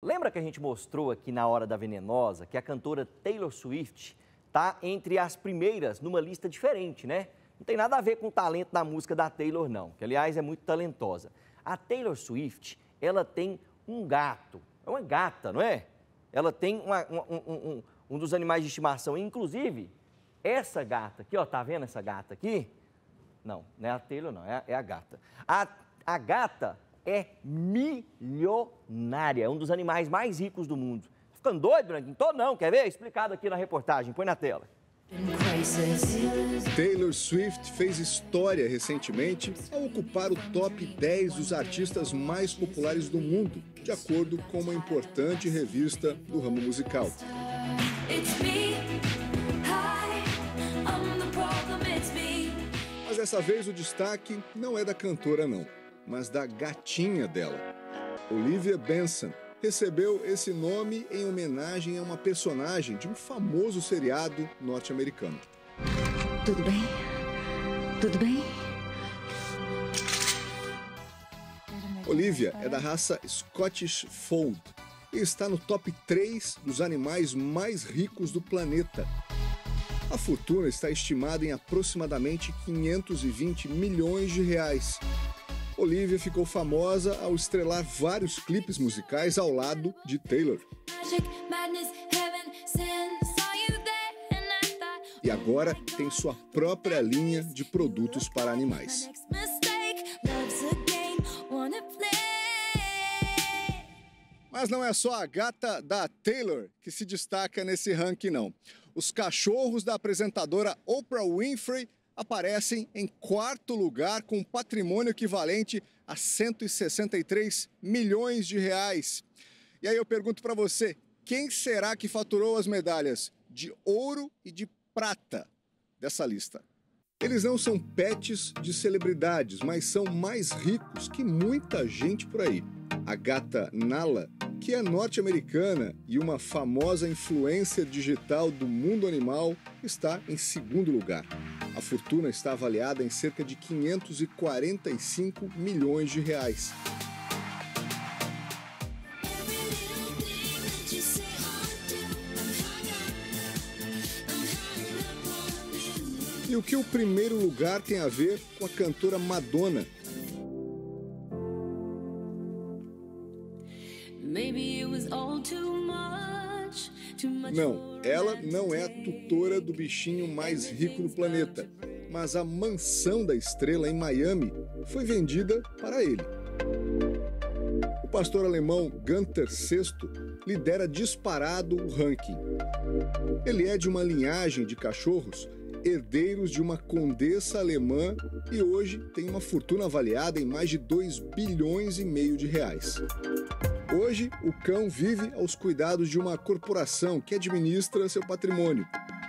Lembra que a gente mostrou aqui na Hora da Venenosa que a cantora Taylor Swift está entre as primeiras numa lista diferente, né? Não tem nada a ver com o talento da música da Taylor, não, que aliás é muito talentosa. A Taylor Swift, ela tem um gato, é uma gata, não é? Ela tem uma, um, um, um, dos animais de estimação, inclusive essa gata aqui, ó, tá vendo essa gata aqui? Não, não é a Taylor, não, é, é a gata. A, a gata é milionária, é um dos animais mais ricos do mundo. Tá ficando doido, Branquinho? Tô não, quer ver? Explicado aqui na reportagem, põe na tela. Taylor Swift fez história recentemente ao ocupar o top 10 dos artistas mais populares do mundo, de acordo com uma importante revista do ramo musical. Mas dessa vez o destaque não é da cantora, não mas da gatinha dela. Olivia Benson recebeu esse nome em homenagem a uma personagem de um famoso seriado norte-americano. Tudo bem? Tudo bem? Olivia é da raça Scottish Fold e está no top 3 dos animais mais ricos do planeta. A fortuna está estimada em aproximadamente 520 milhões de reais Olivia ficou famosa ao estrelar vários clipes musicais ao lado de Taylor. E agora tem sua própria linha de produtos para animais. Mas não é só a gata da Taylor que se destaca nesse ranking, não. Os cachorros da apresentadora Oprah Winfrey aparecem em quarto lugar com patrimônio equivalente a 163 milhões de reais. E aí eu pergunto para você, quem será que faturou as medalhas de ouro e de prata dessa lista? Eles não são pets de celebridades, mas são mais ricos que muita gente por aí. A gata Nala, que é norte-americana e uma famosa influencer digital do mundo animal, está em segundo lugar. A fortuna está avaliada em cerca de 545 milhões de reais. E o que o primeiro lugar tem a ver com a cantora Madonna? Não, ela não é a tutora do bichinho mais rico do planeta, mas a mansão da estrela em Miami foi vendida para ele. O pastor alemão Gunther VI lidera disparado o ranking. Ele é de uma linhagem de cachorros herdeiros de uma condessa alemã e hoje tem uma fortuna avaliada em mais de 2 bilhões e meio de reais. Hoje, o cão vive aos cuidados de uma corporação que administra seu patrimônio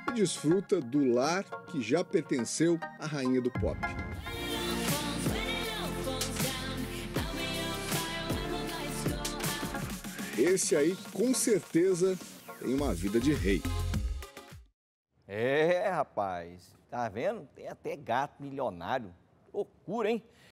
e desfruta do lar que já pertenceu à rainha do pop. Esse aí, com certeza, tem uma vida de rei. É, rapaz, tá vendo? Tem até gato milionário. Loucura, hein?